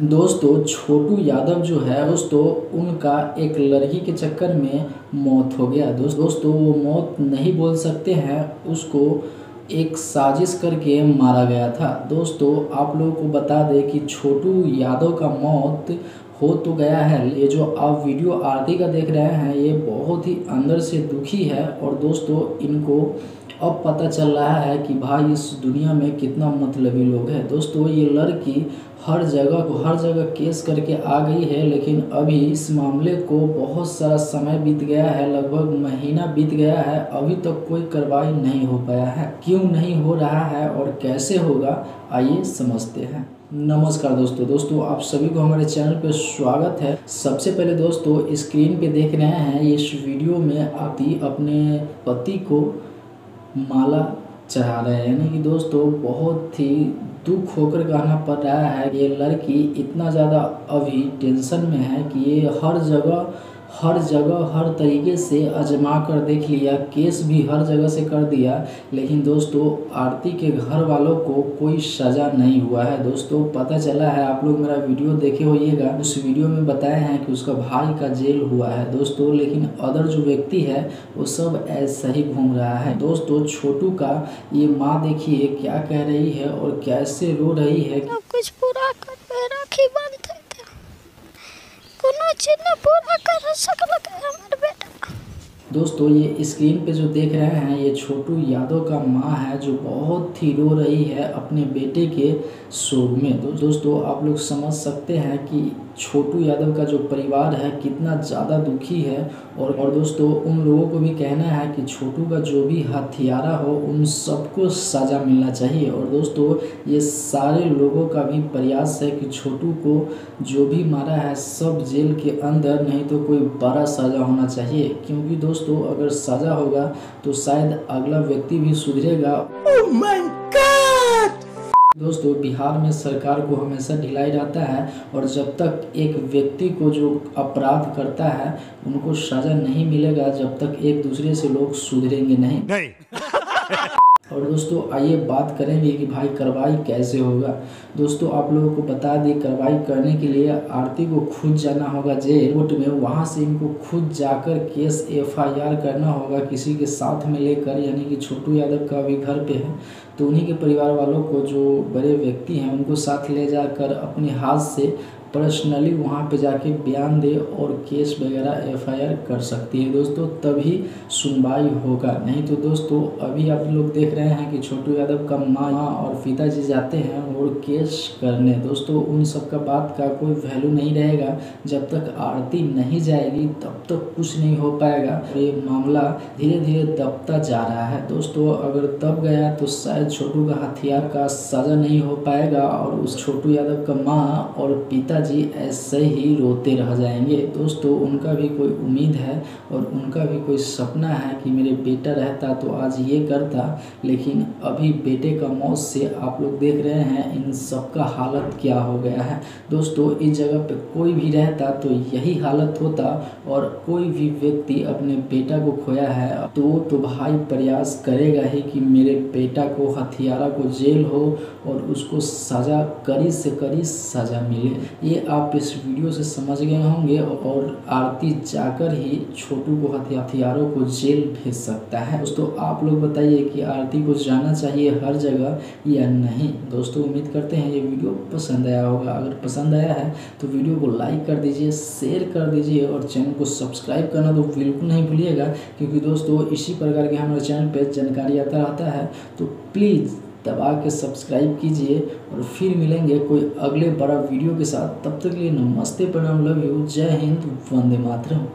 दोस्तों, छोटू यादव जो है दोस्तों, उनका एक लड़की के चक्कर में मौत हो गया। दोस्त, दोस्तों, वो मौत नहीं बोल सकते हैं, उसको एक साजिश करके मारा गया था। दोस्तों, आप लोगों को बता दें कि छोटू यादव का मौत हो तो गया है, ये जो आप वीडियो आरती का देख रहे हैं, ये बहुत ही अंदर से दुखी है। और दोस्तों, इनको अब पता चल रहा है कि भाई, इस दुनिया में कितना मतलबी लोग हैं। दोस्तों, ये लड़की हर जगह को, हर जगह केस करके आ गई है, लेकिन अभी इस मामले को बहुत सारा समय बीत गया है, लगभग महीना बीत गया है। अभी तक तो कोई कार्रवाई नहीं हो पाया है। क्यों नहीं हो रहा है और कैसे होगा, आइए समझते हैं। नमस्कार दोस्तों दोस्तों, आप सभी को हमारे चैनल पर स्वागत है। सबसे पहले दोस्तों, स्क्रीन पे देख रहे हैं, इस वीडियो में आप अपने पति को माला चढ़ा रहे हैं। यानी कि दोस्तों, बहुत ही दुख होकर कहना पड़ रहा है। ये लड़की इतना ज़्यादा अभी टेंशन में है कि ये हर जगह हर जगह हर तरीके से आजमा कर देख लिया, केस भी हर जगह से कर दिया, लेकिन दोस्तों, आरती के घर वालों को कोई सज़ा नहीं हुआ है। दोस्तों, पता चला है, आप लोग मेरा वीडियो देखे होइएगा। उस वीडियो में बताए हैं कि उसका भाई का जेल हुआ है। दोस्तों, लेकिन अदर जो व्यक्ति है, वो सब ऐसा ही घूम रहा है। दोस्तों, छोटू का ये माँ देखिए क्या कह रही है और कैसे रो रही है। कुछ पूरा कर राखी बांधते कर कोनो चीज़ न पूरा कर सकलक हमर बेटा दोस्तों, ये स्क्रीन पे जो देख रहे हैं, ये छोटू यादव का माँ है, जो बहुत ही रो रही है अपने बेटे के शोक में। तो दोस्तों, आप लोग समझ सकते हैं कि छोटू यादव का जो परिवार है, कितना ज़्यादा दुखी है। और और दोस्तों, उन लोगों को भी कहना है कि छोटू का जो भी हथियारा हो, उन सबको सज़ा मिलना चाहिए। और दोस्तों, ये सारे लोगों का भी प्रयास है कि छोटू को जो भी मारा है, सब जेल के अंदर, नहीं तो कोई बड़ा सज़ा होना चाहिए। क्योंकि दोस्तों अगर साझा होगा तो शायद अगला व्यक्ति भी सुधरेगा। दोस्तों बिहार में सरकार को हमेशा ढिलाई रहता है और जब तक एक व्यक्ति को जो अपराध करता है उनको सज़ा नहीं मिलेगा जब तक एक दूसरे से लोग सुधरेंगे नहीं। नहीं। और दोस्तों, आइए बात करेंगे कि भाई कार्रवाई कैसे होगा। दोस्तों, आप लोगों को बता दें, कार्रवाई करने के लिए आरती को खुद जाना होगा जेल कोर्ट में वहाँ से इनको खुद जाकर केस एफआईआर करना होगा, किसी के साथ में लेकर यानी कि छोटू यादव का भी घर पे है। तो उन्हीं के परिवार वालों को जो बड़े व्यक्ति हैं, उनको साथ ले जाकर अपने हाथ से पर्सनली वहाँ पे जाके बयान दे और केस वगैरह एफआईआर कर सकती है। दोस्तों, तभी सुनवाई होगा। नहीं तो दोस्तों, अभी आप लोग देख रहे हैं कि छोटू यादव का माँ और पिताजी जाते हैं और केस करने। दोस्तों, उन सब का बात का कोई वैल्यू नहीं रहेगा। जब तक आरती नहीं जाएगी, तब तक कुछ नहीं हो पाएगा। ये मामला धीरे धीरे दबता जा रहा है। दोस्तों, अगर दब गया तो शायद छोटू का हथियार का सजा नहीं हो पाएगा और उस छोटू यादव का माँ और पिता जी ऐसे ही रोते रह जाएँगे। दोस्तों, उनका भी कोई उम्मीद है और उनका भी कोई सपना है कि मेरे बेटा रहता तो आज ये करता, लेकिन अभी बेटे का मौत से आप लोग देख रहे हैं इन सब का हालत क्या हो गया है। दोस्तों, इस जगह पे कोई भी रहता तो यही हालत होता और कोई भी व्यक्ति अपने बेटा को खोया है तो तो भाई प्रयास करेगा ही कि मेरे बेटा को हथियारा को जेल हो और उसको सज़ा, कड़ी से कड़ी सज़ा मिले। ये आप इस वीडियो से समझ गए होंगे और आरती जाकर ही छोटू को हथियारों को जेल भेज सकता है। दोस्तों, आप लोग बताइए कि आरती को जाना चाहिए हर जगह या नहीं? दोस्तों, उम्मीद करते हैं ये वीडियो पसंद आया होगा। अगर पसंद आया है तो वीडियो को लाइक कर दीजिए, शेयर कर दीजिए और चैनल को सब्सक्राइब करना तो बिल्कुल नहीं भूलिएगा, क्योंकि दोस्तों, इसी प्रकार के हमारे चैनल पर जानकारी आता रहता है। तो प्लीज़ दबा के सब्सक्राइब कीजिए और फिर मिलेंगे कोई अगले बड़ा वीडियो के साथ। तब तक के लिए नमस्ते, प्रणाम, लव यू, जय हिंद, वंदे मातरम।